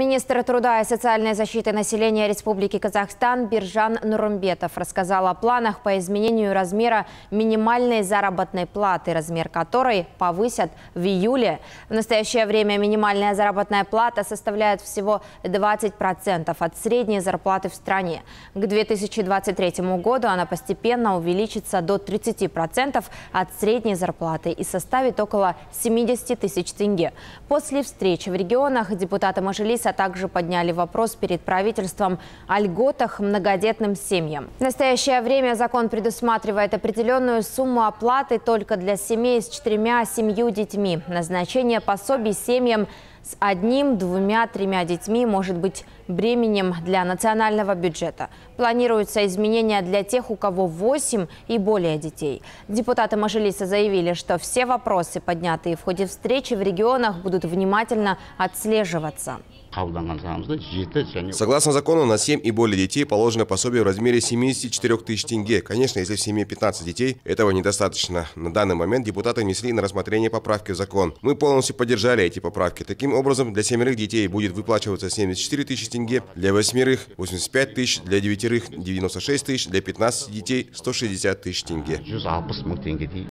Министр труда и социальной защиты населения Республики Казахстан Биржан Нурумбетов рассказал о планах по изменению размера минимальной заработной платы, размер которой повысят в июле. В настоящее время минимальная заработная плата составляет всего 20% от средней зарплаты в стране. К 2023 году она постепенно увеличится до 30% от средней зарплаты и составит около 70 тысяч тенге. После встречи в регионах депутаты Мажилиса а также подняли вопрос перед правительством о льготах многодетным семьям. В настоящее время закон предусматривает определенную сумму оплаты только для семей с четырьмя-семью детьми. Назначение пособий семьям с одним, двумя, тремя детьми может быть бременем для национального бюджета. Планируются изменения для тех, у кого 8 и более детей. Депутаты Мажилиса заявили, что все вопросы, поднятые в ходе встречи в регионах, будут внимательно отслеживаться. Согласно закону, на 7 и более детей положено пособие в размере 74 тысяч тенге. Конечно, если в семье 15 детей, этого недостаточно. На данный момент депутаты внесли на рассмотрение поправки в закон. Мы полностью поддержали эти поправки. Таким образом, для семерых детей будет выплачиваться 74 тысячи тенге, для восьмерых 85 тысяч, для девятерых 96 тысяч, для 15 детей 160 тысяч тенге.